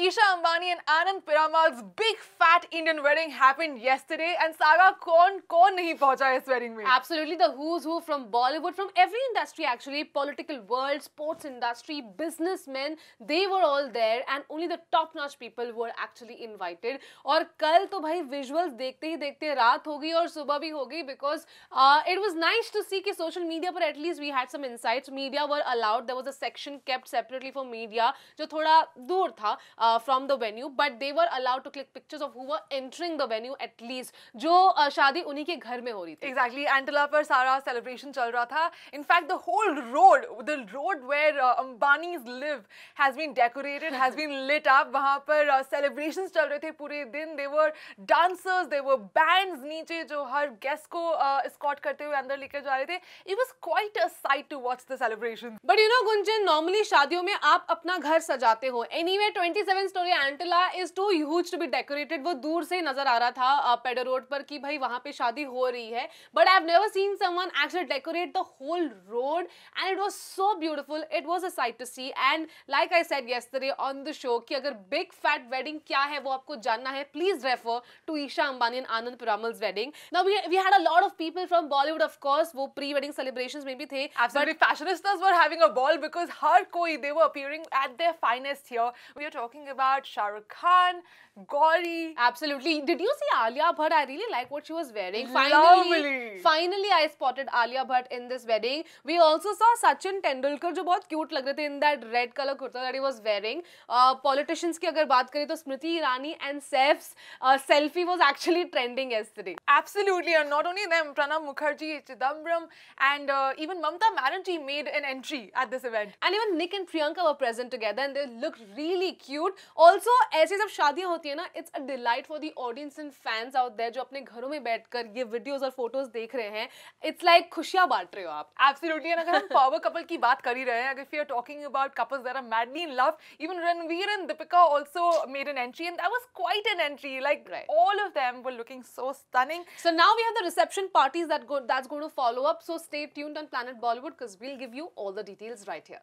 Isha Ambani and Anand Piramal's big fat Indian wedding happened yesterday and Saga कौन कौन नहीं पहुँचा इस wedding में Absolutely, the who's who from Bollywood, from every industry actually, political world, sports industry, businessmen, they were all there and only the top-notch people were actually invited. और कल तो भाई visuals देखते ही देखते रात हो गई और सुबह भी हो गई because uh, it was nice to see कि social media पर at least we had some insights. Media were allowed. There was a section kept separately for media जो थोड़ा दूर था uh, uh, from the venue but they were allowed to click pictures of who were entering the venue at least जो uh, शादी उन्हीं के घर में हो रही थी exactly एंटला पर सारा celebration चल रहा था in fact the whole road the road where uh, Ambani's live has been decorated has been lit up वहाँ पर uh, celebrations चल रहे थे पूरे दिन they were dancers they were bands नीचे जो हर guest को uh, escort करते हुए अंदर लेकर जा रहे थे it was quite a sight to watch the celebration but you know Gunjan normally शादियों में आप अपना घर सजाते हो anyway 20 seven story एंटेला is too huge to be decorated वो दूर से नज़र आ रहा था पेडर रोड पर कि भाई वहाँ पे शादी हो रही है। But I have never seen someone actually decorate the whole road and it was so beautiful it was a sight to see and like I said yesterday on the show कि अगर बिग फैट वेडिंग क्या है वो आपको जानना है please refer to Isha Ambani and Anand Piramal's wedding now we had a lot of people from Bollywood of course वो pre wedding celebrations में भी थे Absolutely, fashionistas were having a ball because हर कोई they were appearing at their finest here we are talking about Shah Rukh Khan, Gauri. Absolutely. Did you see Alia Bhatt? I really like what she was wearing. Lovely. finally, I spotted Alia Bhatt in this wedding. We also saw Sachin Tendulkar, जो बहुत cute लग रहे थे in that red color kurta that he was wearing. Uh, politicians की अगर बात करें तो Smriti Irani and Saif's uh, selfie was actually trending yesterday. Absolutely, and not only them, Pranab Mukherjee, Chidambaram, and uh, even Mamta Banerjee made an entry at this event. And even Nick and Priyanka were present together and they looked really cute. Suit also ऐसे जब शादियाँ होती है ना it's a delight for the audience and fans out there जो अपने घरों में बैठकर ये वीडियोज़ और फ़ोटोज़ देख रहे हैं. इट्स लाइक खुशियाँ बांट रहे हो आप. एब्सोल्युटली अगर हम पावर कपल की बात कर ही रहे हैं अगर you are talking about couples that are madly in love even Ranveer and Deepika also made an entry and that was quite an entry like all of them were looking so stunning so now we have the reception parties that that's going to follow up so stay tuned on Planet Bollywood cuz we'll give you all the details right here.